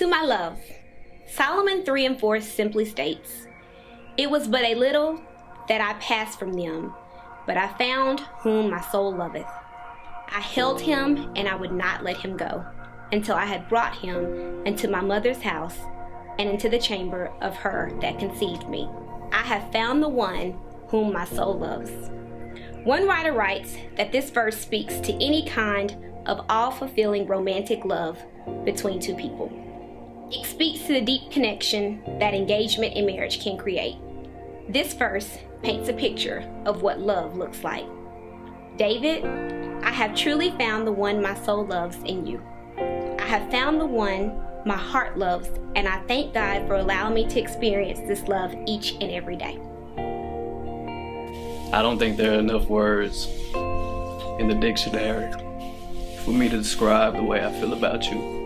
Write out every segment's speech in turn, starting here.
To my love, Solomon 3 and 4 simply states, It was but a little that I passed from them, but I found whom my soul loveth. I held him, and I would not let him go, until I had brought him into my mother's house and into the chamber of her that conceived me. I have found the one whom my soul loves. One writer writes that this verse speaks to any kind of all fulfilling romantic love between two people. It speaks to the deep connection that engagement in marriage can create. This verse paints a picture of what love looks like. David, I have truly found the one my soul loves in you. I have found the one my heart loves, and I thank God for allowing me to experience this love each and every day. I don't think there are enough words in the dictionary for me to describe the way I feel about you.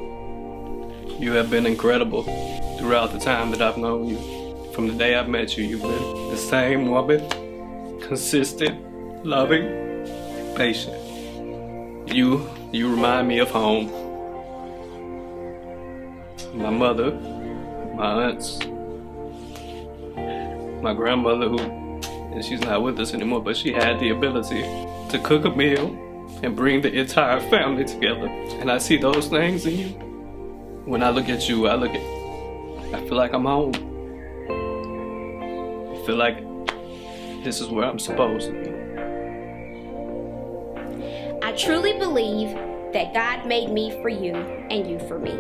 You have been incredible throughout the time that I've known you. From the day I've met you, you've been the same woman, consistent, loving, patient. You, you remind me of home. My mother, my aunts, my grandmother who, and she's not with us anymore, but she had the ability to cook a meal and bring the entire family together. And I see those things in you when I look at you, I look at, I feel like I'm home. I feel like this is where I'm supposed to be. I truly believe that God made me for you and you for me.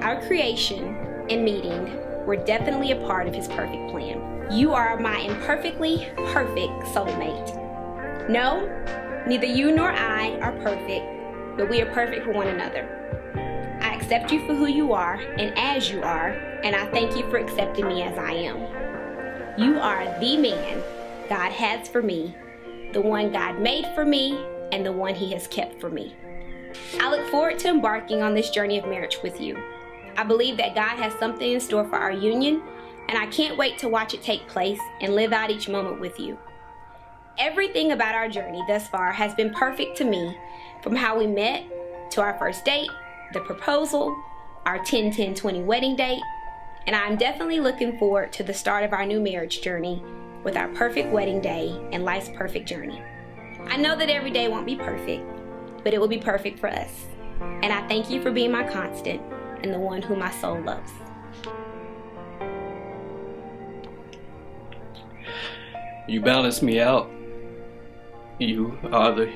Our creation and meeting were definitely a part of His perfect plan. You are my imperfectly perfect soulmate. No, neither you nor I are perfect, but we are perfect for one another accept you for who you are and as you are, and I thank you for accepting me as I am. You are the man God has for me, the one God made for me, and the one He has kept for me. I look forward to embarking on this journey of marriage with you. I believe that God has something in store for our union, and I can't wait to watch it take place and live out each moment with you. Everything about our journey thus far has been perfect to me, from how we met to our first date the proposal, our 10 10 20 wedding date, and I'm definitely looking forward to the start of our new marriage journey with our perfect wedding day and life's perfect journey. I know that every day won't be perfect, but it will be perfect for us. And I thank you for being my constant and the one who my soul loves. You balance me out. You are the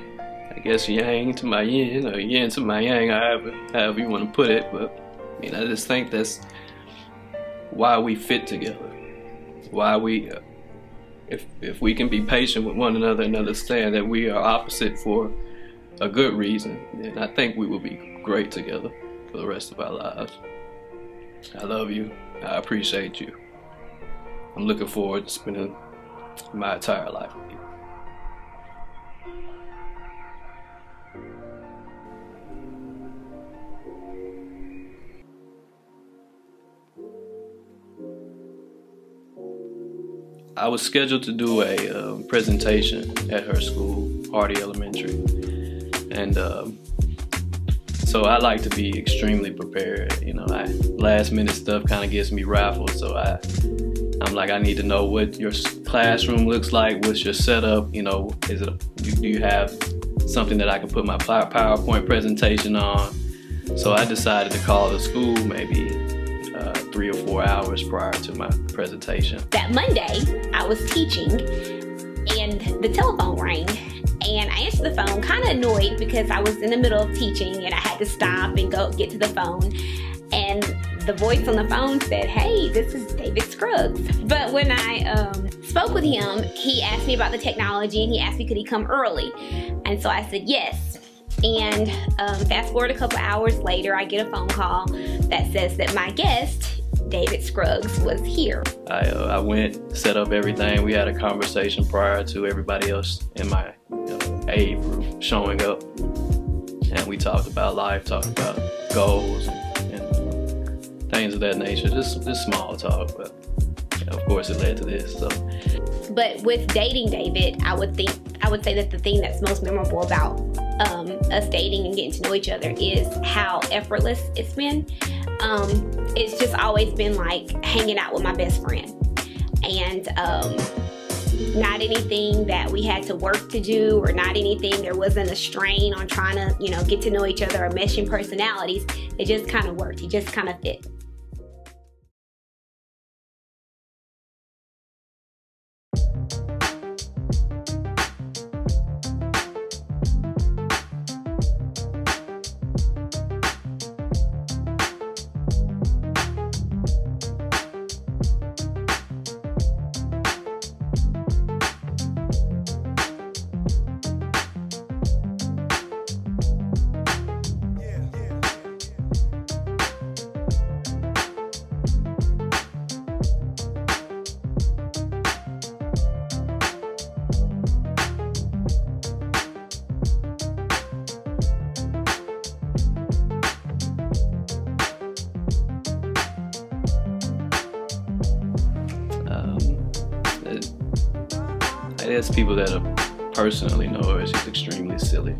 I guess yang to my yin or yin to my yang, however, however you want to put it. But I mean, I just think that's why we fit together. Why we, uh, if if we can be patient with one another and understand that we are opposite for a good reason, then I think we will be great together for the rest of our lives. I love you. I appreciate you. I'm looking forward to spending my entire life with you. I was scheduled to do a uh, presentation at her school, Hardy Elementary, and um, so I like to be extremely prepared. You know, I, last minute stuff kind of gets me raffled, so I I'm like I need to know what your classroom looks like, what's your setup. You know, is it do you have something that I can put my PowerPoint presentation on? So I decided to call the school maybe three or four hours prior to my presentation. That Monday, I was teaching and the telephone rang and I answered the phone kind of annoyed because I was in the middle of teaching and I had to stop and go get to the phone and the voice on the phone said, hey, this is David Scruggs. But when I um, spoke with him, he asked me about the technology and he asked me could he come early. And so I said yes. And um, fast forward a couple hours later, I get a phone call that says that my guest David Scruggs was here. I, uh, I went, set up everything. We had a conversation prior to everybody else in my you know, group showing up. And we talked about life, talked about goals and, and things of that nature. Just, just small talk, but of course it led to this. So. But with dating David, I would think I would say that the thing that's most memorable about um, us dating and getting to know each other is how effortless it's been. um, it's just always been like hanging out with my best friend. And um, not anything that we had to work to do or not anything there wasn't a strain on trying to you know get to know each other or meshing personalities it just kind of worked it just kind of fit people that personally know her. She's extremely silly.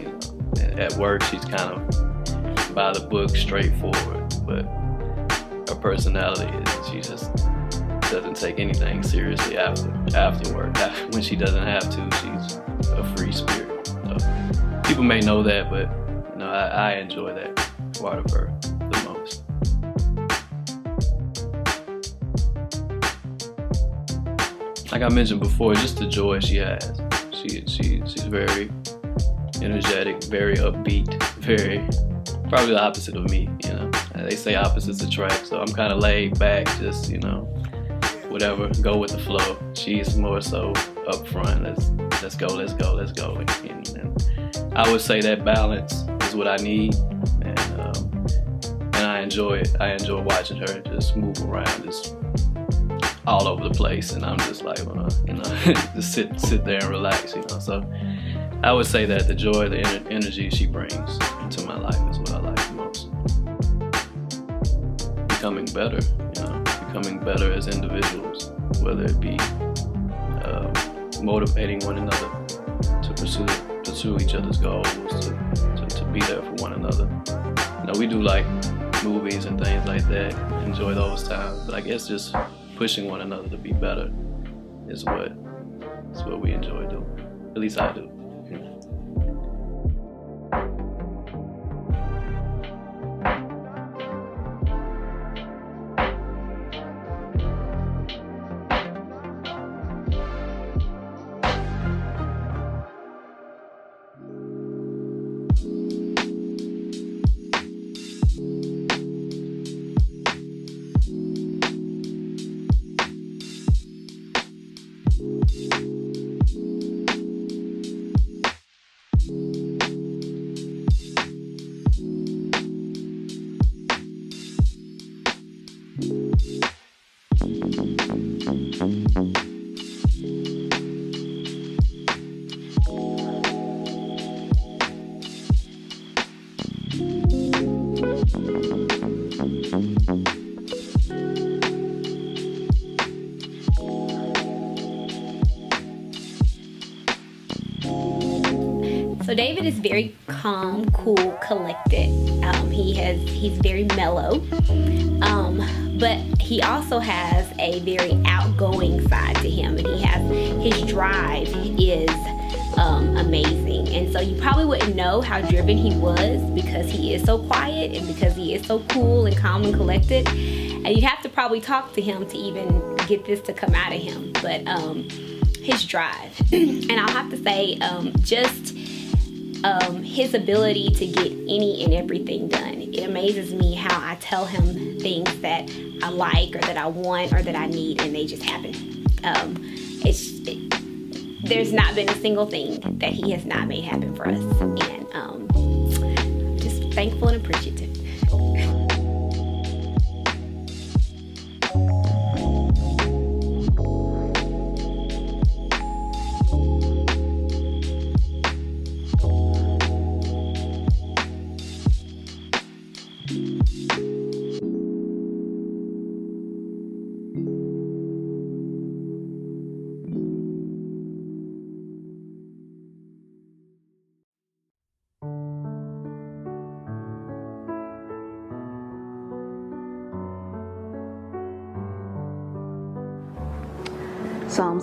You know, at work, she's kind of by the book, straightforward, but her personality is she just doesn't take anything seriously after after work. When she doesn't have to, she's a free spirit. So people may know that, but you know, I, I enjoy that part of her. Like I mentioned before, just the joy she has. She she she's very energetic, very upbeat, very probably the opposite of me. You know, they say opposites attract, so I'm kind of laid back, just you know, whatever, go with the flow. She's more so upfront. Let's let's go, let's go, let's go. And, and I would say that balance is what I need, and um, and I enjoy it. I enjoy watching her just move around, just all over the place, and I'm just like, uh, you know, just sit sit there and relax, you know. So I would say that the joy, the ener energy she brings into my life is what I like most. Becoming better, you know, becoming better as individuals, whether it be uh, motivating one another to pursue pursue each other's goals, to, to, to be there for one another. You know, we do like movies and things like that, enjoy those times, but I guess just pushing one another to be better is what is what we enjoy doing. At least I do. So David is very calm, cool, collected. Um, he has he's very mellow, um, but he also has a very outgoing side to him, and he has his drive is um, amazing. And so you probably wouldn't know how driven he was because he is so quiet and because he is so cool and calm and collected. And you'd have to probably talk to him to even get this to come out of him. But um, his drive, and I'll have to say, um, just um, his ability to get any and everything done. It amazes me how I tell him things that I like or that I want or that I need, and they just happen. Um, it's it, there's not been a single thing that he has not made happen for us, and um, just thankful and appreciative.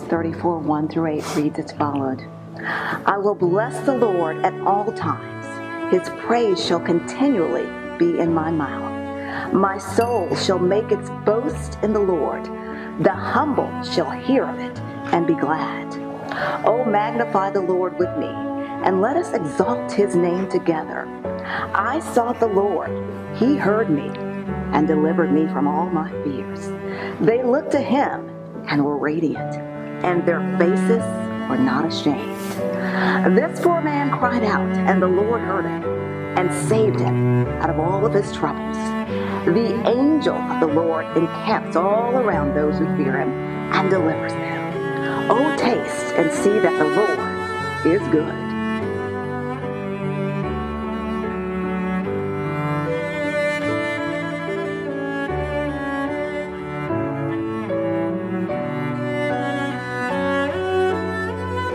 34, 1 through 8 reads as followed I will bless the Lord at all times, his praise shall continually be in my mouth. My soul shall make its boast in the Lord. The humble shall hear of it and be glad. Oh, magnify the Lord with me, and let us exalt his name together. I sought the Lord, he heard me and delivered me from all my fears. They looked to him and were radiant, and their faces were not ashamed. This poor man cried out, and the Lord heard him and saved him out of all of his troubles. The angel of the Lord encamps all around those who fear him and delivers them. Oh, taste and see that the Lord is good.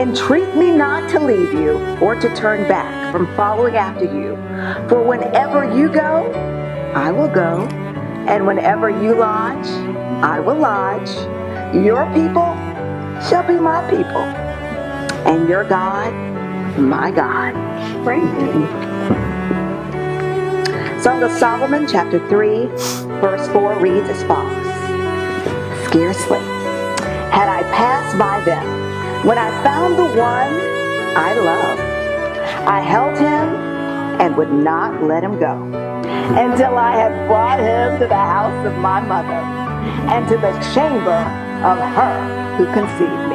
Entreat me not to leave you or to turn back from following after you. For whenever you go, I will go, and whenever you lodge, I will lodge. Your people shall be my people, and your God, my God. Praise. Song of Solomon, chapter 3, verse 4 reads as follows Scarcely had I passed by them when I found the one I love, I held him and would not let him go until I had brought him to the house of my mother and to the chamber of her who conceived me.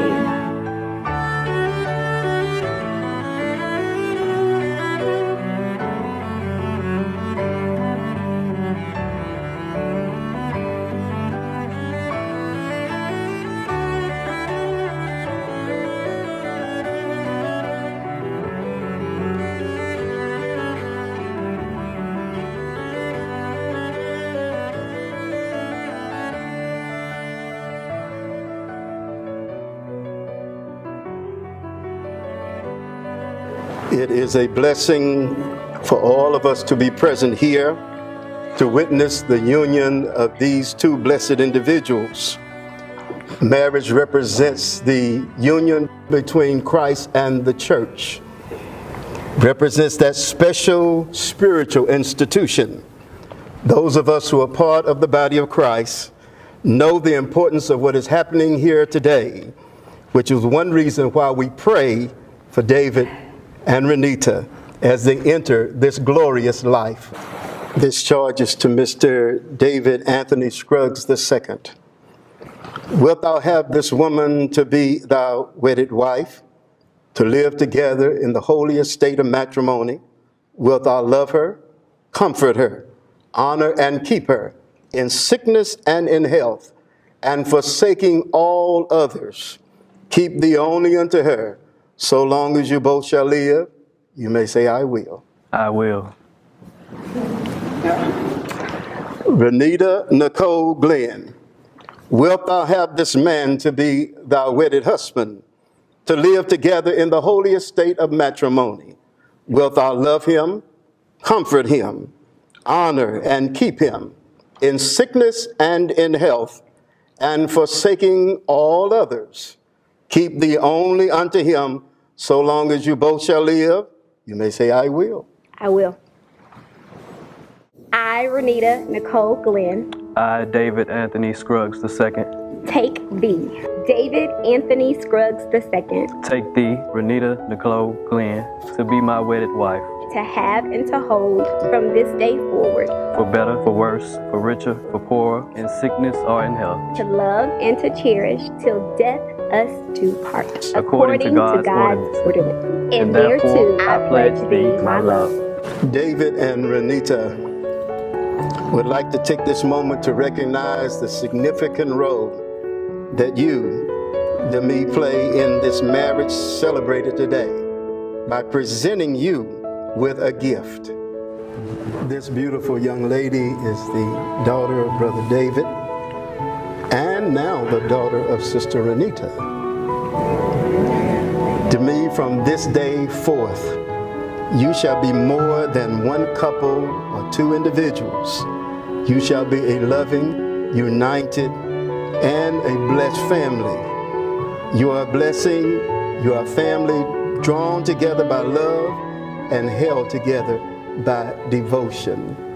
It is a blessing for all of us to be present here to witness the union of these two blessed individuals. Marriage represents the union between Christ and the church, represents that special spiritual institution. Those of us who are part of the body of Christ know the importance of what is happening here today, which is one reason why we pray for David and Ranita as they enter this glorious life. This charge is to Mr. David Anthony Scruggs II. Wilt thou have this woman to be thy wedded wife, to live together in the holiest state of matrimony? Wilt thou love her, comfort her, honor and keep her in sickness and in health, and forsaking all others, keep thee only unto her, so long as you both shall live, you may say, I will. I will. Ranita Nicole Glenn, wilt thou have this man to be thy wedded husband, to live together in the holiest state of matrimony? Wilt thou love him, comfort him, honor and keep him in sickness and in health, and forsaking all others? Keep thee only unto him so long as you both shall live, you may say, I will. I will. I, Ranita Nicole Glenn. I, David Anthony Scruggs II. Take thee, David Anthony Scruggs II. Take thee, Ranita Nicole Glenn, to be my wedded wife. To have and to hold from this day forward. For better, for worse, for richer, for poorer, in sickness or in health. To love and to cherish till death us to part. According, to God's, God's ordinance. ordinance. And, thereto I pledge thee my love. David and Ranita would like to take this moment to recognize the significant role that you, Demi, play in this marriage celebrated today by presenting you with a gift. This beautiful young lady is the daughter of Brother David now the daughter of Sister Ranita. To me, from this day forth, you shall be more than one couple or two individuals. You shall be a loving, united, and a blessed family. You are a blessing. You are a family drawn together by love and held together by devotion.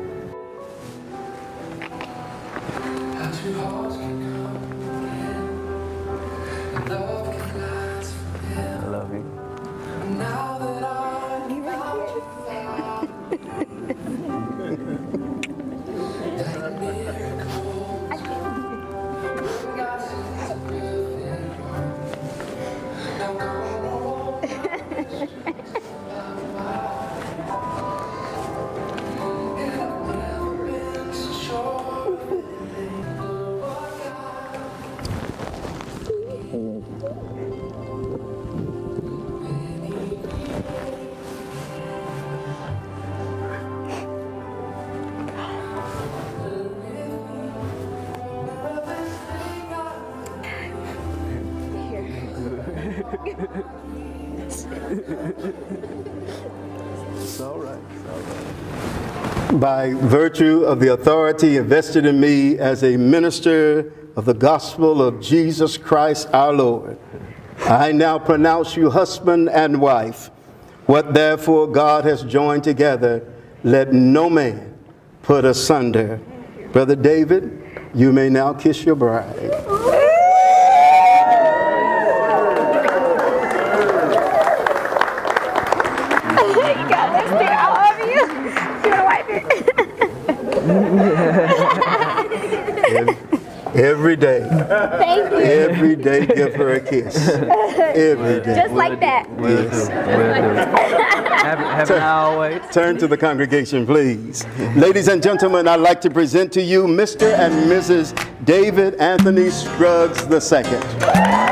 By virtue of the authority invested in me as a minister of the gospel of Jesus Christ our Lord, I now pronounce you husband and wife. What therefore God has joined together, let no man put asunder. Brother David, you may now kiss your bride. Every day. Thank you. Every day, give her a kiss. Every day. Just like that. Yes. have, have turn, always. Turn to the congregation, please. Ladies and gentlemen, I'd like to present to you Mr. and Mrs. David Anthony Scruggs II.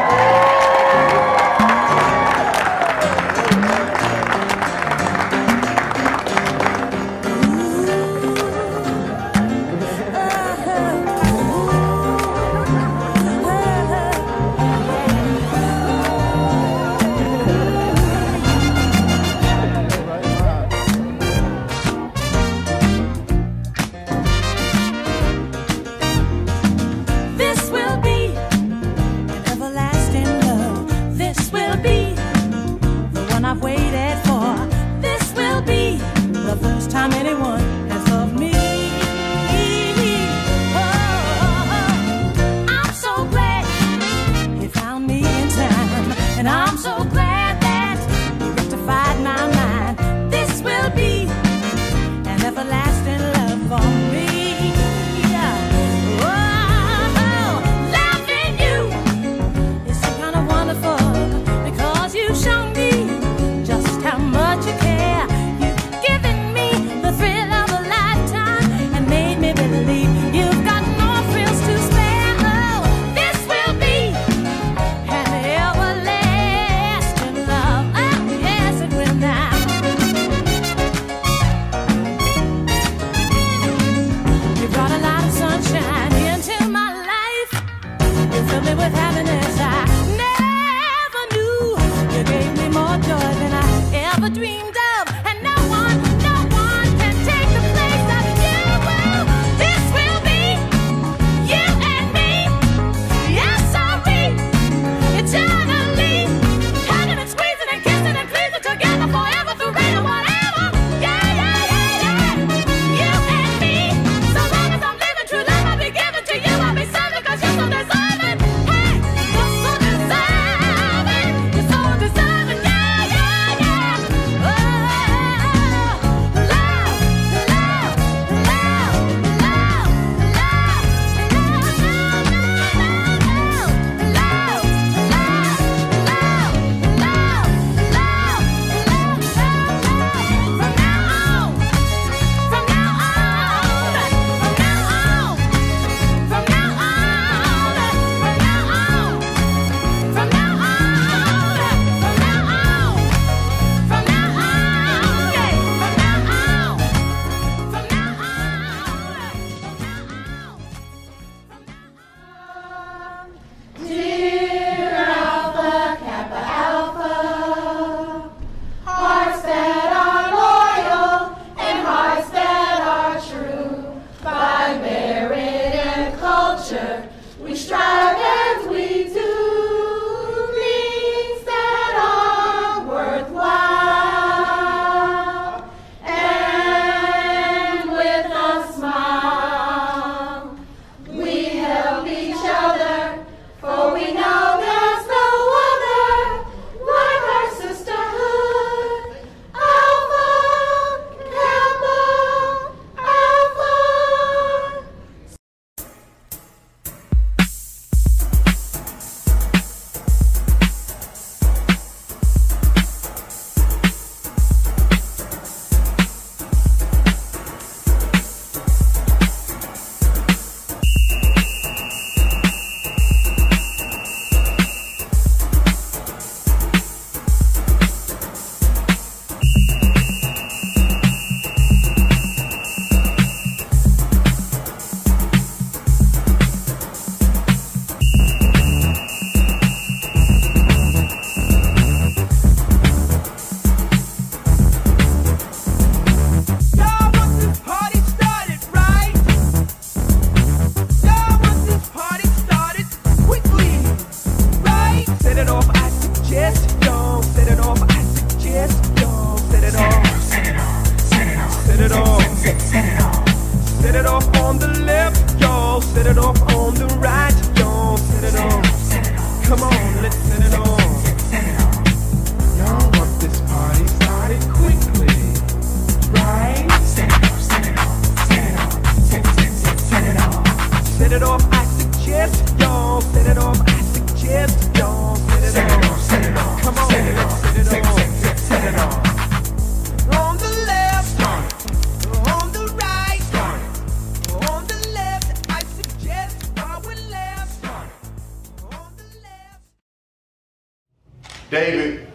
David,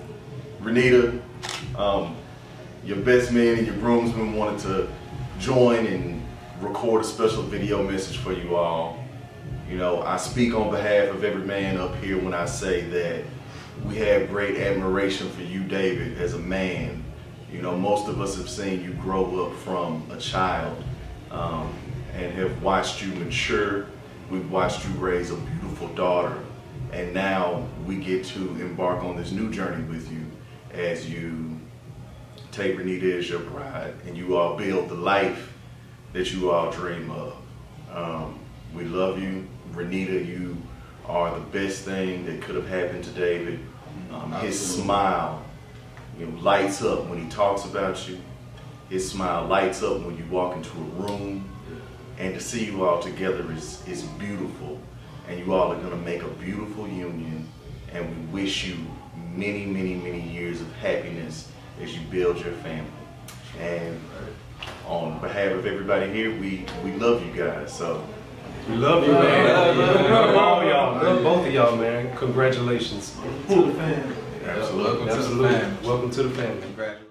Ranita, um, your best man and your groomsmen wanted to join and record a special video message for you all. You know, I speak on behalf of every man up here when I say that we have great admiration for you, David, as a man. You know, most of us have seen you grow up from a child um, and have watched you mature. We've watched you raise a beautiful daughter. And now we get to embark on this new journey with you as you take Ranita as your bride and you all build the life that you all dream of. Um, we love you. Ranita, you are the best thing that could have happened to David. Um, his smile you know, lights up when he talks about you. His smile lights up when you walk into a room. And to see you all together is, is beautiful. And you all are going to make a beautiful union. And we wish you many, many, many years of happiness as you build your family. And on behalf of everybody here, we, we love you guys. So we love you, man. Love, love, love all y'all. Love both of y'all, man. Congratulations. To the family. Absolutely. Welcome Absolutely. to the family. Welcome to the family. Congratulations.